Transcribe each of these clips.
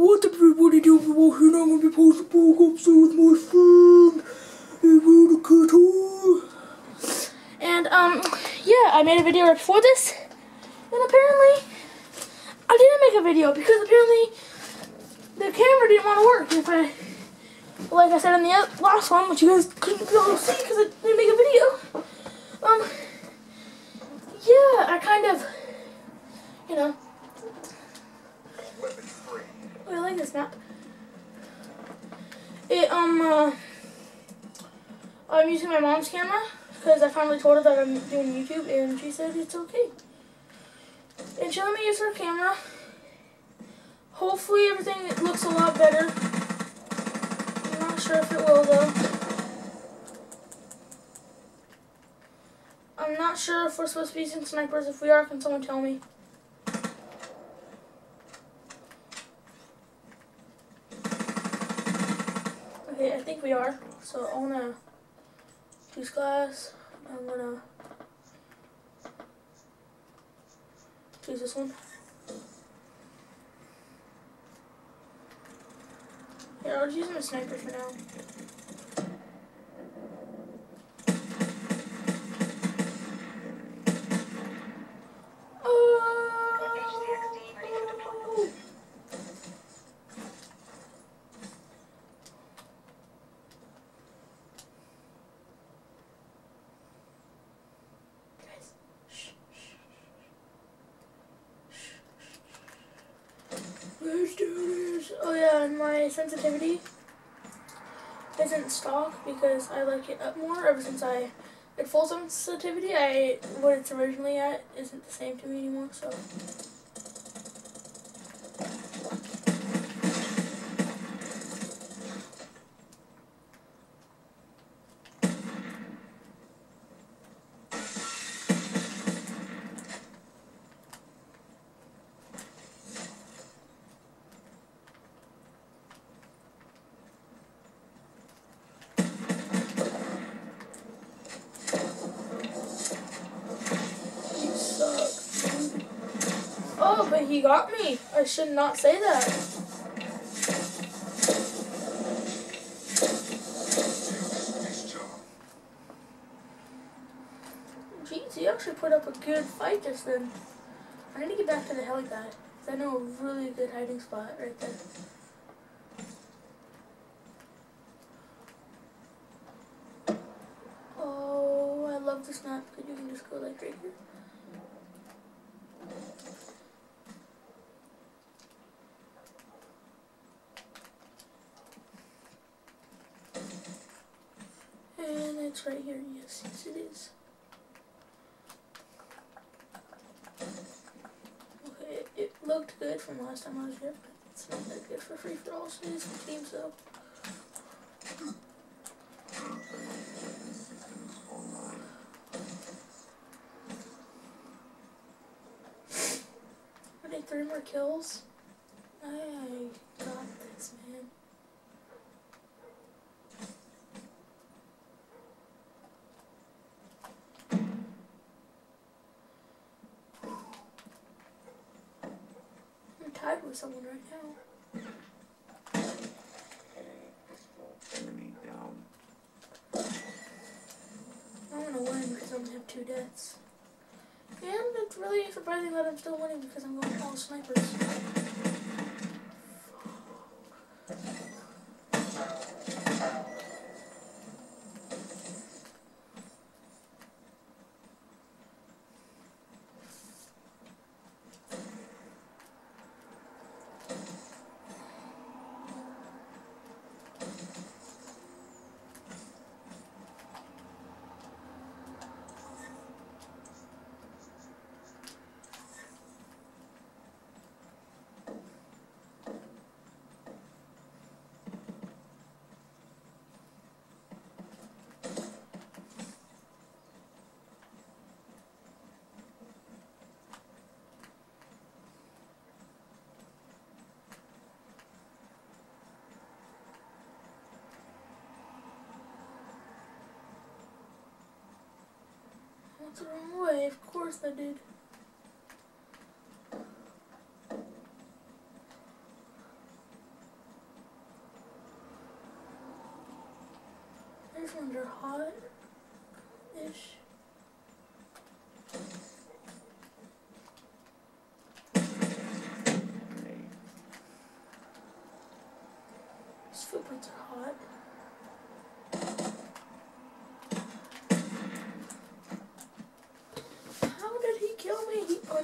What's up everybody doing watching? I'm gonna be posting a book episode with my friend Veronica And um yeah, I made a video right before this. And apparently I didn't make a video because apparently the camera didn't want to work if I like I said in the last one, which you guys couldn't be able to see because I didn't make a video. Um yeah, I kind of you know Oh, I like this map. It, um, uh, I'm using my mom's camera because I finally told her that I'm doing YouTube and she said it's okay. And she let me use her camera. Hopefully everything looks a lot better. I'm not sure if it will though. I'm not sure if we're supposed to be using snipers. If we are, can someone tell me? Okay, I think we are. So I'm gonna choose class. I'm gonna choose this one. Yeah, I was use a sniper for now. Oh! Guys, shh, shh, shh. Let's do this. Oh yeah, and my sensitivity isn't stock because I like it up more ever since I at full sensitivity. I what it's originally at isn't the same to me anymore. So. You suck. Oh, but he got me. I should not say that. Jeez, he actually put up a good fight just then. I need to get back to the helipad. 'cause I know a really good hiding spot right there. Oh, I love this map because you can just go like right here. Right here. Yes, yes it is. Okay, it, looked good from last time I was here, but it's not that good for free for all. So. I need three more kills. I got this, man. I'm tied with someone right now. I'm gonna win because I'm gonna have two deaths. And it's really surprising that I'm still winning because I'm going all snipers. the wrong way. Of course I did. These ones are hot-ish. These footprints are hot.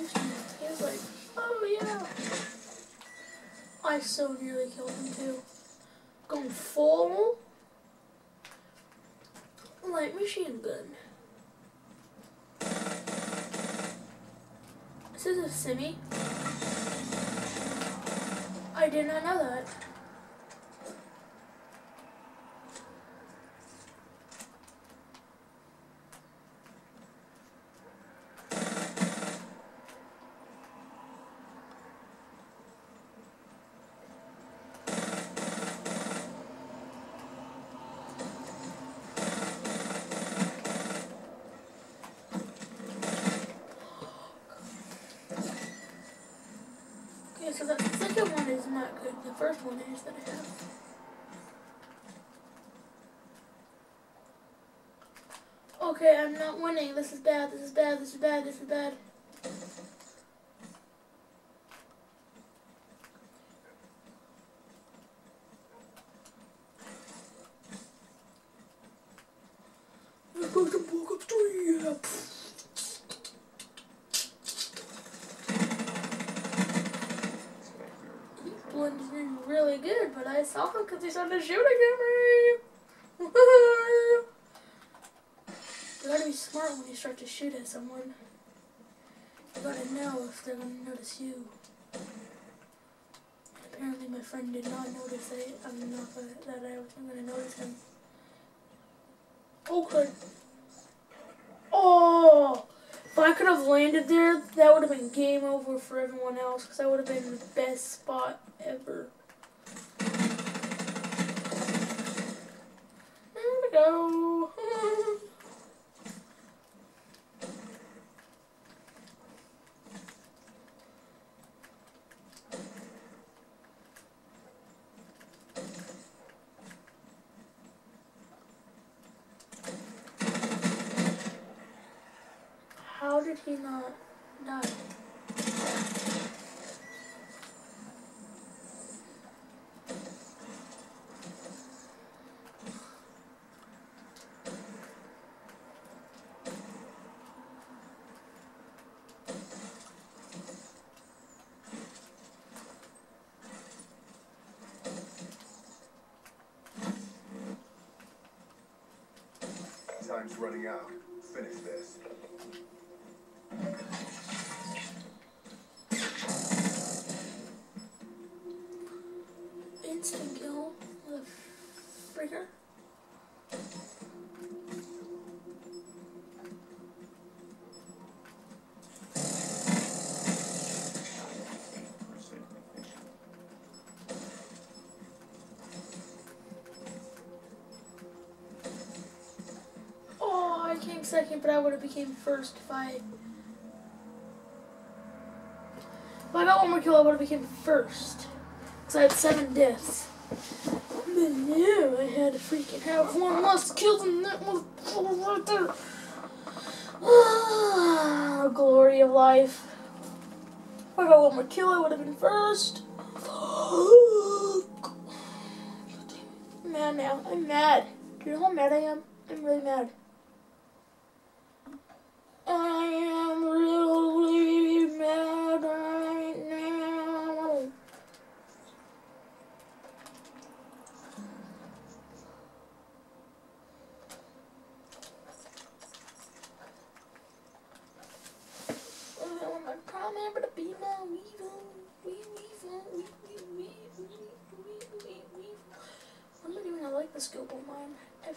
Me? He was like, oh yeah. I so nearly killed him too. Going full light machine gun. This is a semi. I did not know that. Okay, so the second one is not good. The first one is that I have. Okay, I'm not winning. This is bad. This is bad. This is bad. This is bad. Let's go to Book of Three. Yeah. It's like He we're blended in really good, but I saw him because he started shooting at me. you gotta be smart when you start to shoot at someone. You gotta know if they're gonna notice you. Apparently, my friend did not notice that I'm not gonna, that I wasn't gonna notice him. Oh, okay. Oh, if I could have landed there, that would have been game over for everyone else because that would have been the best spot ever. There we go. How did he not die? Time's running out. Finish this. Second, but I would have became first if I. If I got one more kill, I would have became first. Cause I had seven deaths. But no, I had to freaking have one less kill than that one right there. Ah, glory of life. If I got one more kill, I would have been first. I'm mad now. I'm mad. Do you know how mad I am? I'm really mad. I am really mad right now. I prime member to be my weevil. Wee weevil. Wee wee wee wee wee wee wee. What am I like the scope of mine. F.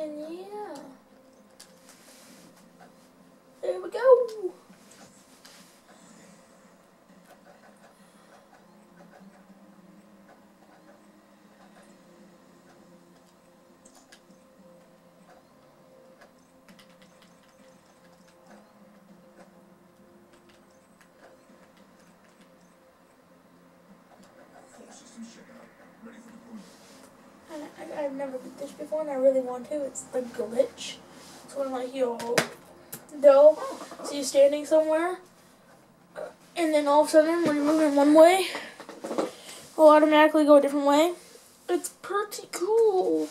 And yeah. There we go. Full system check out. Ready for deployment. I, I've never did this before and I really want to. It's the glitch. It's when like you'll go, so you're standing somewhere, and then all of a sudden when you're moving one way, it'll automatically go a different way. It's pretty cool.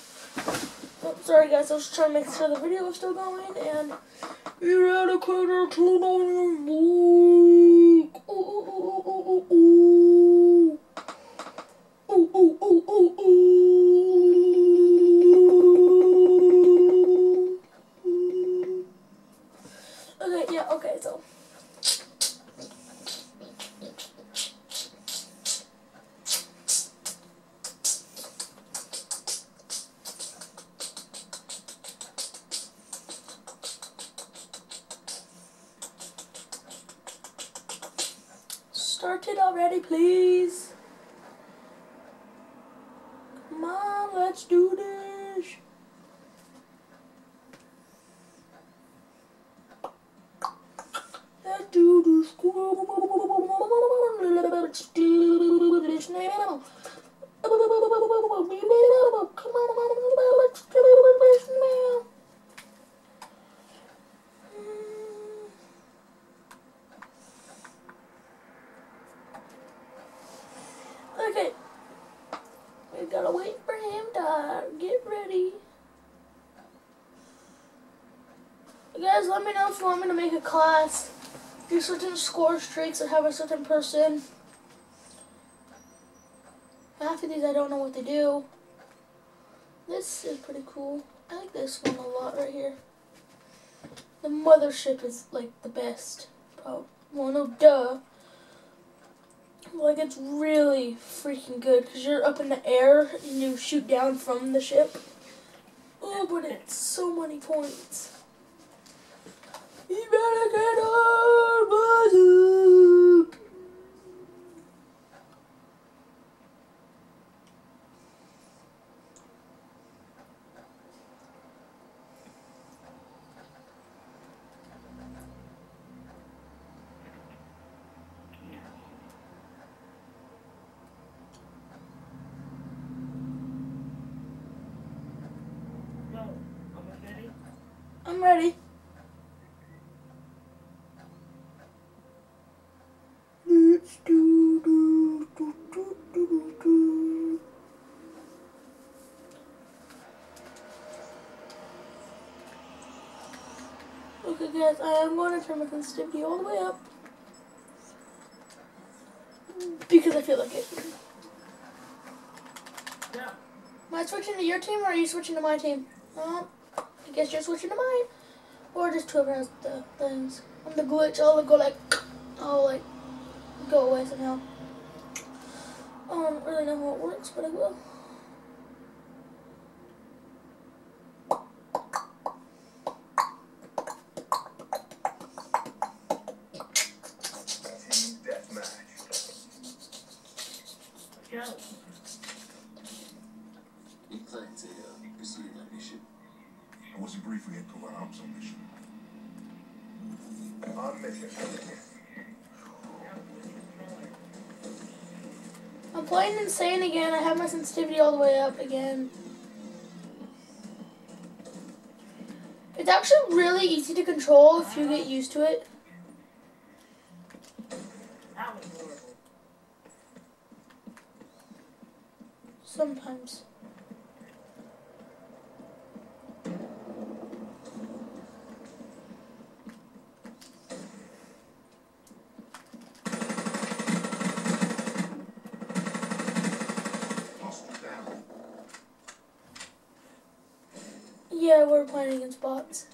Oh, sorry guys, I was trying to make sure the video was still going and Eradicator turn on your mic. Ooh, ooh, ooh, ooh, ooh, ooh. Ooh, ooh, ooh, ooh, ooh. Let's do this now. Come on, let's do this now. Hmm. Okay. We gotta wait for him to get ready. You guys, let me know if you want me to make a class. Do certain score streaks that have a certain person. I don't know what to do. This is pretty cool. I like this one a lot right here. The mothership is like the best. Oh, well, no, duh. Like it's really freaking good because you're up in the air and you shoot down from the ship. Oh, but it's so many points. You better get our bazooka. I'm ready. Let's do do do do do do. I am going to turn my sensitivity all the way up because I feel like it. Yeah. Am I switching to your team or are you switching to my team? Um, I guess you're switching to mine. Or just whoever has the things. On the glitch, I'll go like, I'll like go away somehow. I don't really know how it works, but I will. Team deathmatch. Go. Incline to uh, pursue my mission. I wasn't briefly at Covert Ops on mission. On mission. I'm playing Insane again. I have my sensitivity all the way up again. It's actually really easy to control if you get used to it. That. Sometimes. Hostile down. Yeah, we're playing against bots.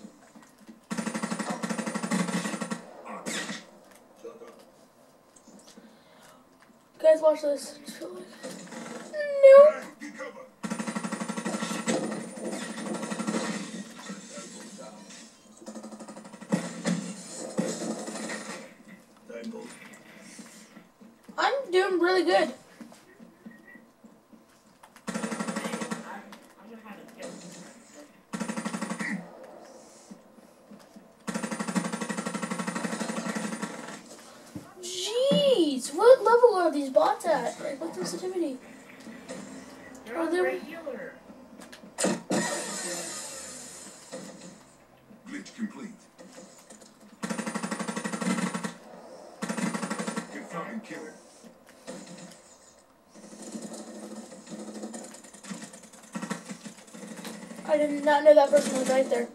Guys, watch this. No. I'm doing really good. Jeez, what level are these? Like, what's their sensitivity? Are they regular. Glitch complete. Confirm and kill it. I did not know that person was right there.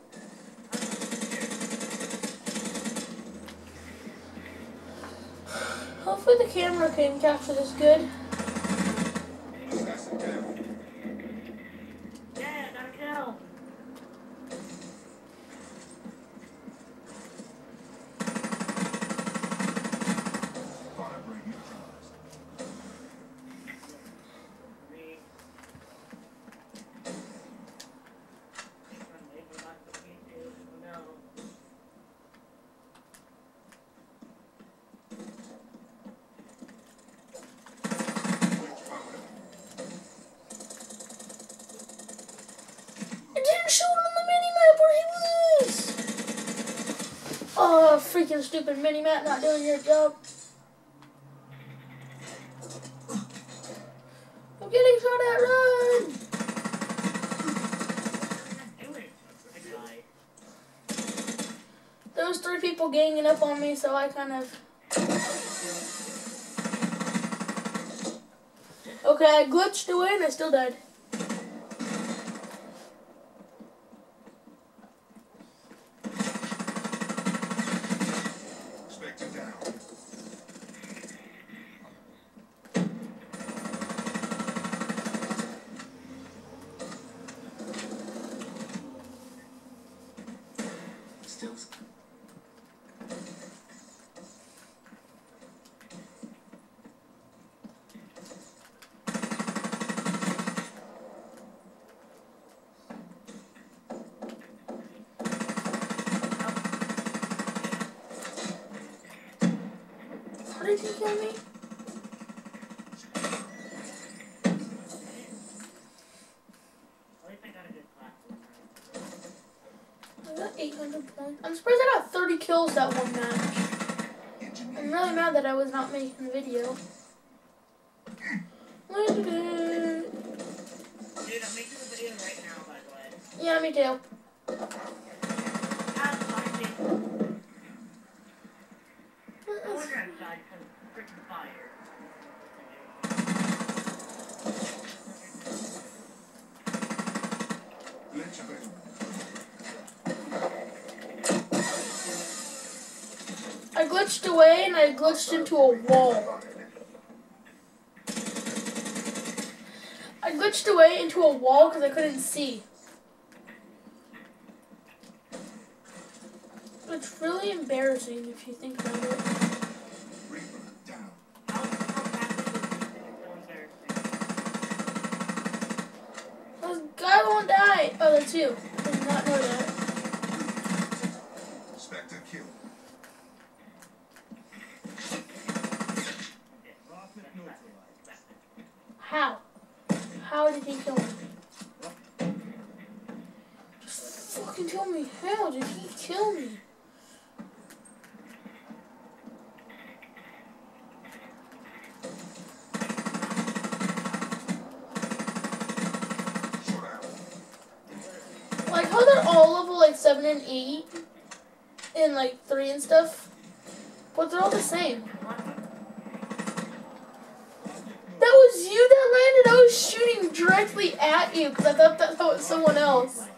Hopefully the camera can capture this good. Assassin down. Yeah, gotta kill. Firebreak neutralized. Me. No. Glitch powered up. It didn't show it on the mini map where he was. Oh, freaking stupid mini map not doing your job. I'm getting shot at. Run! There was three people ganging up on me, so I kind of. Okay, I glitched away and I still died. Kill me? I got a good platform. I got 800 points. I'm surprised I got 30 kills that one match. I'm really mad that I was not making the video. Dude, I'm making a video right now, by the way. Yeah, me too. Ah, fine. No wonder I died from freaking fire. Glitch available. I glitched away and I glitched into a wall. I glitched away into a wall because I couldn't see. It's really embarrassing if you think about it. This guy won't die. Oh, that's you. I did not know that. Spectre kill. Rocket neutralized. How? How did he kill me? Just fucking tell me. How did he kill me? Shut out. Like how they're all level like seven and eight, and like three and stuff, but they're all the same. That was you that landed. I was shooting directly at you because I thought that, that was someone else.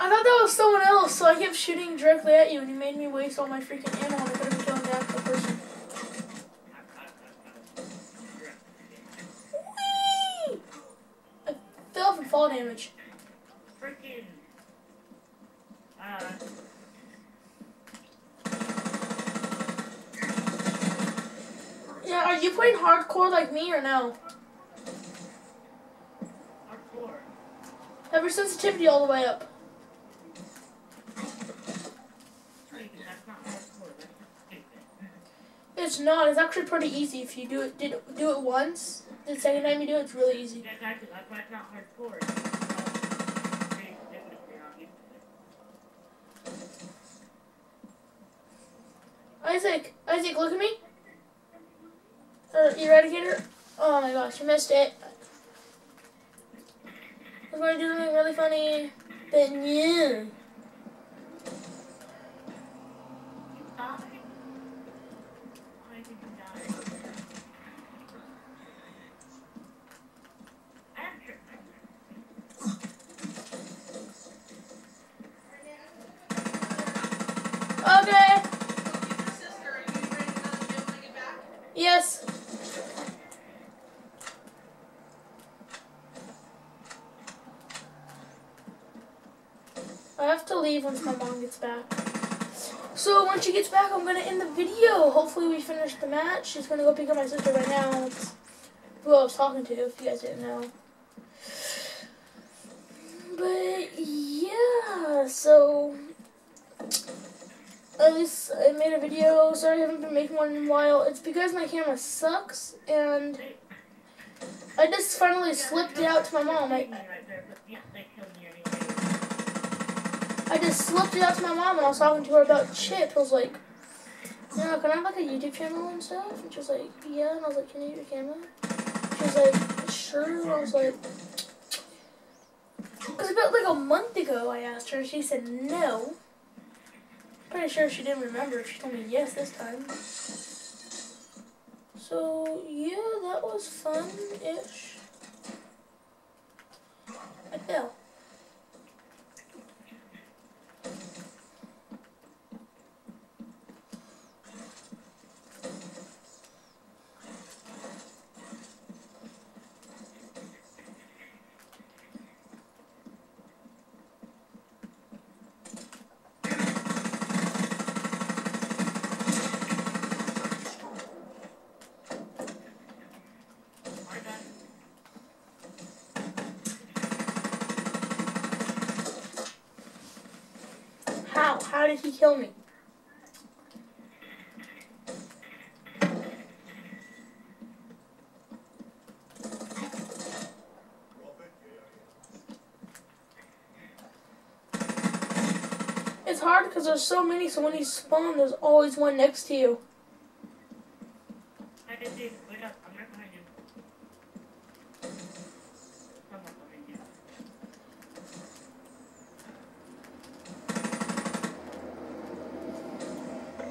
I thought that was someone else, so I kept shooting directly at you, and you made me waste all my freaking ammo, and I could have the actual person. Whee! I fell from fall damage. Freaking. Yeah, are you playing hardcore like me or no? Hardcore. Have your sensitivity all the way up. It's not. It's actually pretty easy if you do it. Did do it once. The second time you do it, it's really easy. That's actually that's why it's not hardcore. It's very stupid if you're not used to it. Isaac, Isaac, look at me. Uh, Eradicator. Oh my gosh, you missed it. I was going to do something really funny, but yeah. Die. Why did you die? Action. Okay. Yes. I have to leave once my mom gets back. So once she gets back, I'm gonna end the video. Hopefully we finish the match. She's gonna go pick up my sister right now. That's who I was talking to, if you guys didn't know. But yeah, so at least I made a video. Sorry I haven't been making one in a while. It's because my camera sucks and I just finally slipped it out to my mom. I, Right there, but yeah, they killed me anyway. I just slipped it out to my mom and I was talking to her about chip. I was like, you know, can I have like a YouTube channel and stuff? And she was like, yeah. And I was like, can you use your camera? She was like, sure. And I was like, because about like a month ago I asked her and she said no. Pretty sure she didn't remember. She told me yes this time. So yeah, that was fun-ish. I fell. Are done. How? How did he kill me? It's hard because there's so many, so when you spawn, there's always one next to you. I did this. Wait up. I'm right behind you. Someone behind you.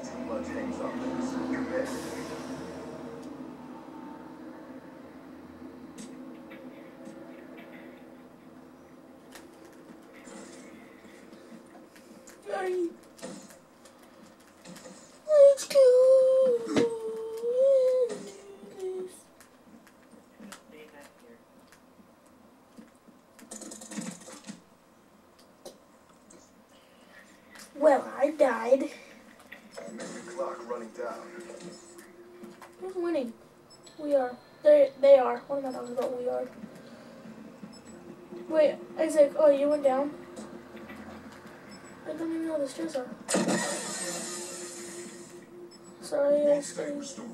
Too much hangs on this. You're bad. Sorry. Let's go. and do this. Stay back here. Well, I died. Enemy clock running down. Who's winning? We are. They they are. What am I talking about? We are. Wait, Isaac. Oh, you went down. I don't even know what the stairs are. Sorry, I state stayed. restored.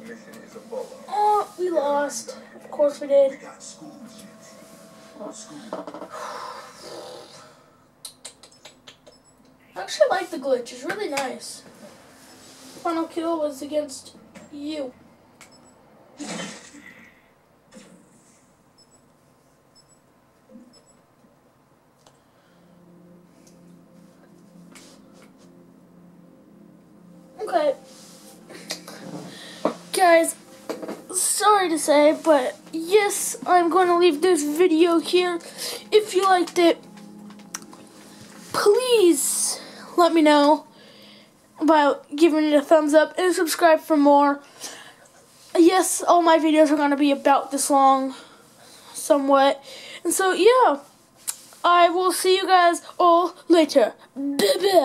Mission is a bolo. Oh, we lost. Of course we did. We got school missions. What school? I actually like the glitch. It's really nice. Final kill was against you. Okay. Guys, sorry to say, but yes, I'm going to leave this video here. If you liked it, let me know by giving it a thumbs up and subscribe for more. Yes, all my videos are going to be about this long, somewhat. And so, yeah, I will see you guys all later. Bye-bye.